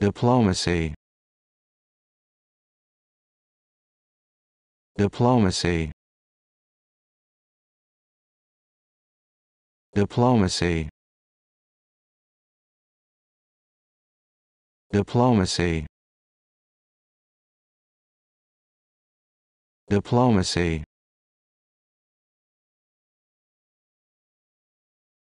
diplomacy. Diplomacy. Diplomacy. Diplomacy. Diplomacy.